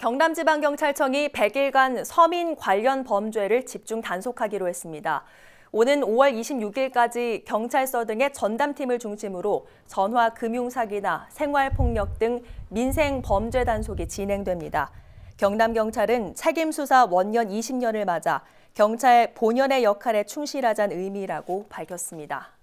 경남지방경찰청이 100일간 서민 관련 범죄를 집중 단속하기로 했습니다. 오는 5월 26일까지 경찰서 등의 전담팀을 중심으로 전화 금융사기나 생활폭력 등 민생 범죄 단속이 진행됩니다. 경남경찰은 책임수사 원년 20년을 맞아 경찰 본연의 역할에 충실하자는 의미라고 밝혔습니다.